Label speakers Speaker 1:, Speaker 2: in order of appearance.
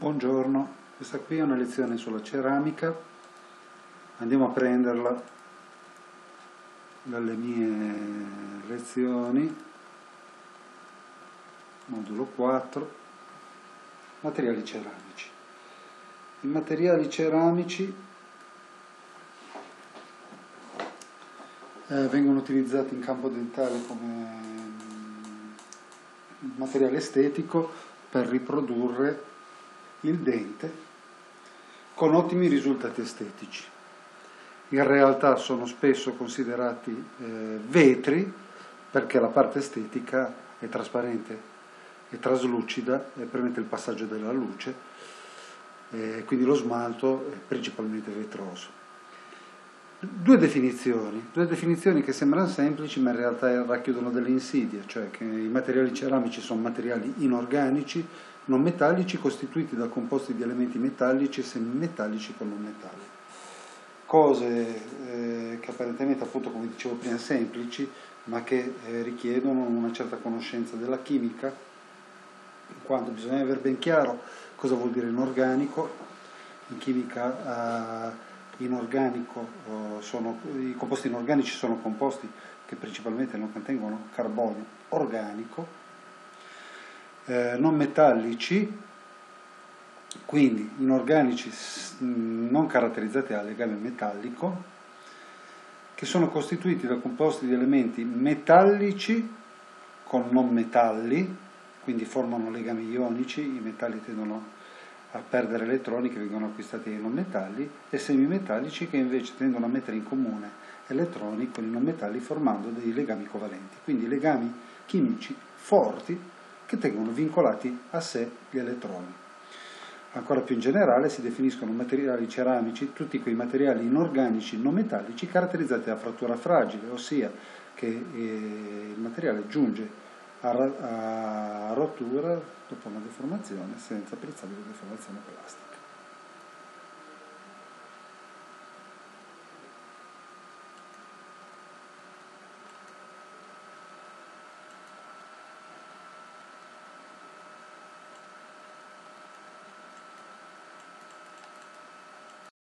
Speaker 1: Buongiorno, questa qui è una lezione sulla ceramica, andiamo a prenderla dalle mie lezioni, modulo 4, materiali ceramici. I materiali ceramici eh, vengono utilizzati in campo dentale come mm, materiale estetico per riprodurre il dente con ottimi risultati estetici. In realtà sono spesso considerati eh, vetri perché la parte estetica è trasparente, è traslucida e permette il passaggio della luce, eh, quindi lo smalto è principalmente vetroso. Due definizioni, due definizioni che sembrano semplici ma in realtà racchiudono delle insidie, cioè che i materiali ceramici sono materiali inorganici, non metallici, costituiti da composti di elementi metallici e semimetallici con non metalli. Cose eh, che apparentemente, appunto, come dicevo prima, semplici, ma che eh, richiedono una certa conoscenza della chimica, in quanto bisogna avere ben chiaro cosa vuol dire inorganico. In chimica eh, inorganico sono, i composti inorganici sono composti che principalmente non contengono carbonio organico, eh, non metallici, quindi inorganici non caratterizzati da legame metallico, che sono costituiti da composti di elementi metallici con non metalli, quindi formano legami ionici, i metalli tendono a perdere elettroni che vengono acquistati dai non metalli, e semimetallici che invece tendono a mettere in comune elettroni con i non metalli formando dei legami covalenti, quindi legami chimici forti che tengono vincolati a sé gli elettroni. Ancora più in generale si definiscono materiali ceramici tutti quei materiali inorganici non metallici caratterizzati da frattura fragile, ossia che eh, il materiale giunge a, a rottura dopo una deformazione senza apprezzabile deformazione plastica.